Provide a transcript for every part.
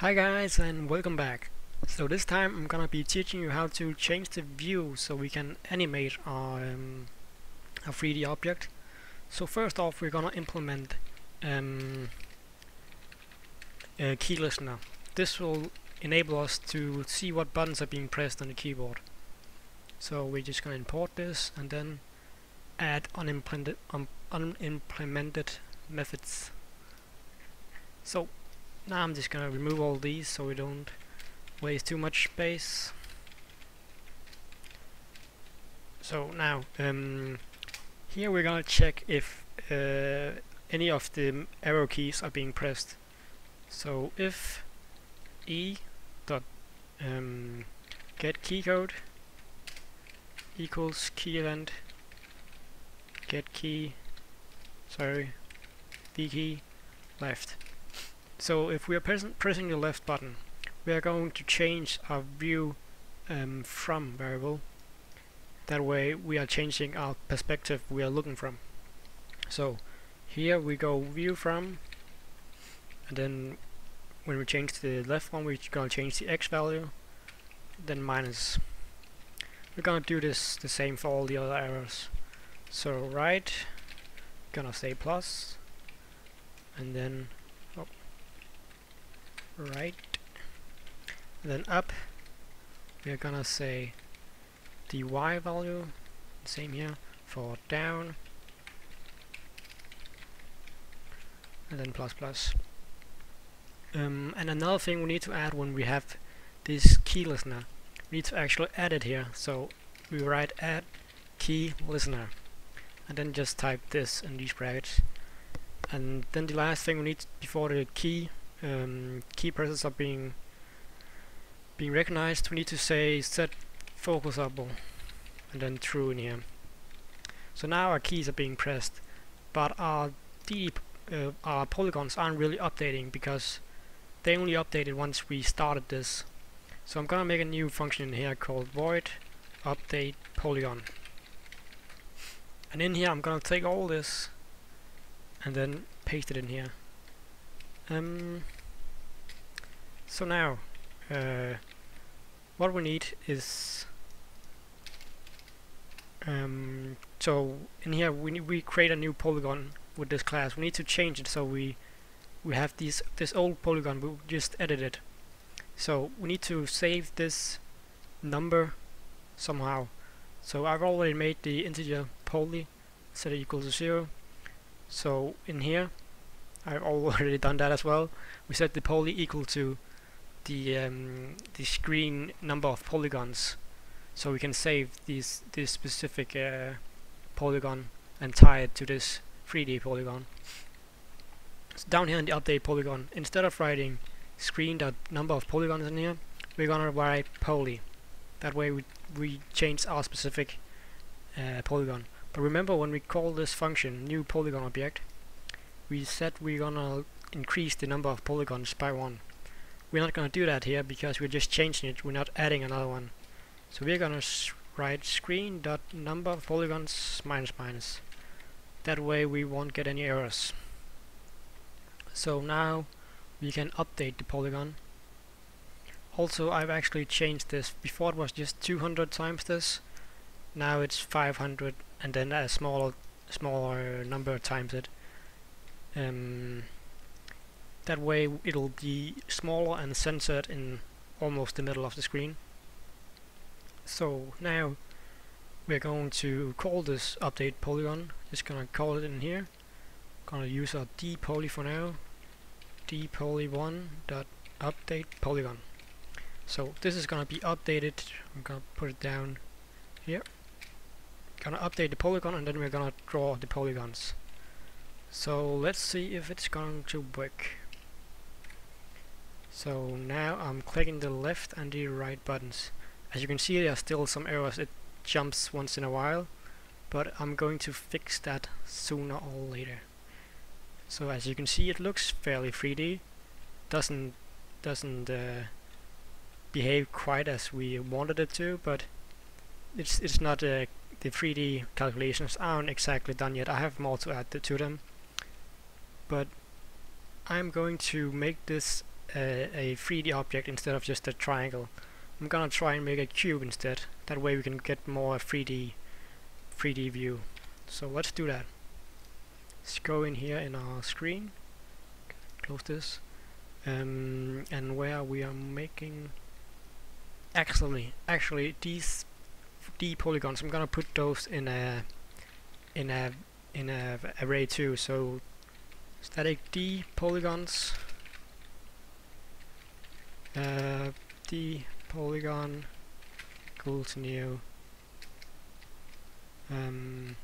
Hi guys and welcome back. So this time I'm gonna be teaching you how to change the view so we can animate our, um, a 3D object. So first off we're gonna implement um, a key listener. This will enable us to see what buttons are being pressed on the keyboard. So we're just gonna import this and then add unimplemented, um, unimplemented methods. So now I'm just gonna remove all these so we don't waste too much space. So now, um, here we're gonna check if uh, any of the arrow keys are being pressed. So if e dot um, get key code equals key event get key sorry d key left so if we are pres pressing the left button, we are going to change our view um, from variable. That way we are changing our perspective we are looking from. So here we go view from, and then when we change the left one, we're going to change the x value, then minus. We're going to do this the same for all the other arrows. So right, gonna say plus, and then right. Then up we're gonna say the y value same here for down. And then plus plus. Um, and another thing we need to add when we have this key listener we need to actually add it here. So we write add key listener. And then just type this in these brackets. And then the last thing we need before the key um, key presses are being being recognized, we need to say set focusable and then true in here. So now our keys are being pressed, but our deep uh, our polygons aren't really updating because they only updated once we started this. So I'm gonna make a new function in here called void update polygon. And in here I'm gonna take all this and then paste it in here. Um, so now, uh, what we need is um, so in here we we create a new polygon with this class. We need to change it so we we have these this old polygon we just edited. So we need to save this number somehow. So I've already made the integer poly set it equal to zero. So in here I've already done that as well. We set the poly equal to the um, the screen number of polygons, so we can save these this specific uh, polygon and tie it to this 3D polygon. So down here in the update polygon, instead of writing screen dot number of polygons in here, we're gonna write poly. That way we we change our specific uh, polygon. But remember when we call this function new polygon object, we said we're gonna increase the number of polygons by one. We're not gonna do that here because we're just changing it, we're not adding another one. So we're gonna write screen dot number of polygons minus minus. That way we won't get any errors. So now we can update the polygon. Also I've actually changed this. Before it was just 200 times this. Now it's 500 and then a smaller smaller number times it. Um, that way it'll be smaller and centered in almost the middle of the screen. So now we're going to call this update polygon. Just gonna call it in here. Gonna use our dpoly for now. dpoly1 dot update polygon. So this is gonna be updated. I'm gonna put it down here. Gonna update the polygon and then we're gonna draw the polygons. So let's see if it's going to work. So now I'm clicking the left and the right buttons. As you can see there are still some errors, it jumps once in a while, but I'm going to fix that sooner or later. So as you can see it looks fairly 3D, doesn't doesn't uh, behave quite as we wanted it to, but it's it's not uh, the 3D calculations aren't exactly done yet. I have more to add to them but I'm going to make this a, a 3D object instead of just a triangle. I'm gonna try and make a cube instead. That way we can get more 3D 3D view. So let's do that. Let's go in here in our screen. Close this. Um, and where we are making actually actually these D polygons I'm gonna put those in a in a in a array too so static D polygons. Uh, D polygon equals new. Um,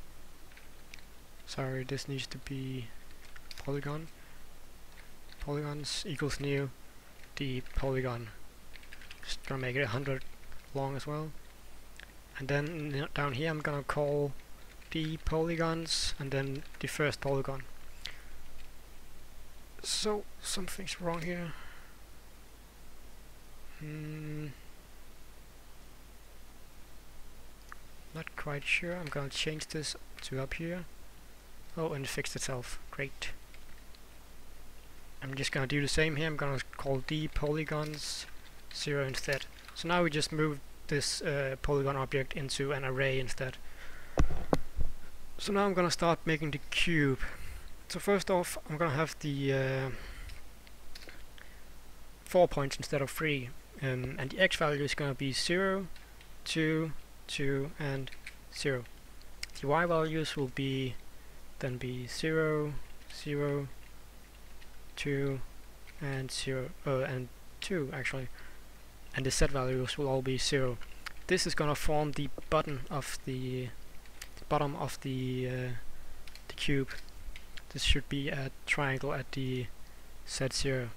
sorry this needs to be polygon. Polygons equals new. D polygon. Just gonna make it 100 long as well. And then down here I'm gonna call the polygons and then the first polygon so something's wrong here. Hmm. Not quite sure. I'm gonna change this to up here. Oh and it fixed itself great. I'm just gonna do the same here. I'm gonna call the polygons 0 instead. So now we just move this uh, polygon object into an array instead. So now I'm gonna start making the cube. So first off, I'm gonna have the uh, four points instead of three, um, and the x value is gonna be 0, 2, 2, and 0. The y values will be then be 0, 0, 2, and 0, uh, and 2 actually and the z values will all be zero. This is gonna form the bottom of the, the bottom of the uh, the cube. This should be a triangle at the z zero.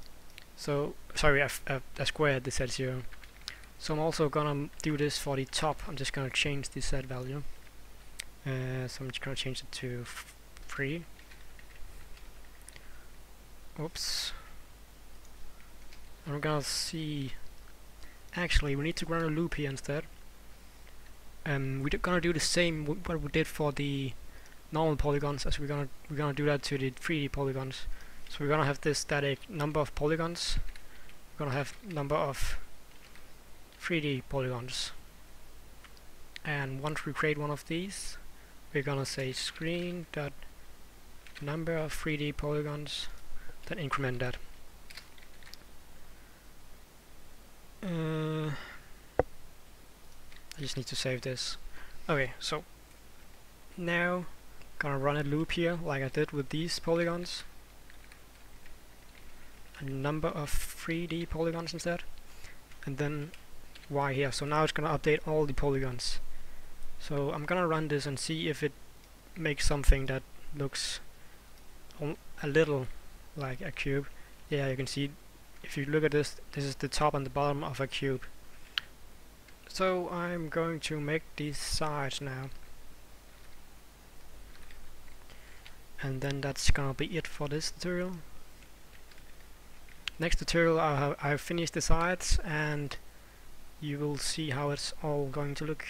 So sorry, a, a, a square at the z zero. So I'm also gonna do this for the top. I'm just gonna change the z value. Uh, so I'm just gonna change it to three. Oops. I'm gonna see Actually, we need to run a loop here instead. Um, we're gonna do the same what we did for the normal polygons as we're gonna we're gonna do that to the 3D polygons. So we're gonna have this static number of polygons. We're gonna have number of 3D polygons. And once we create one of these, we're gonna say screen dot number of 3D polygons, then increment that. Uh, I just need to save this. Okay, so now gonna run a loop here like I did with these polygons. A number of 3D polygons instead. And then Y here. So now it's gonna update all the polygons. So I'm gonna run this and see if it makes something that looks a little like a cube. Yeah, you can see if you look at this, this is the top and the bottom of a cube. So I'm going to make these sides now. And then that's gonna be it for this tutorial. Next tutorial I'll have, I've finished the sides and you will see how it's all going to look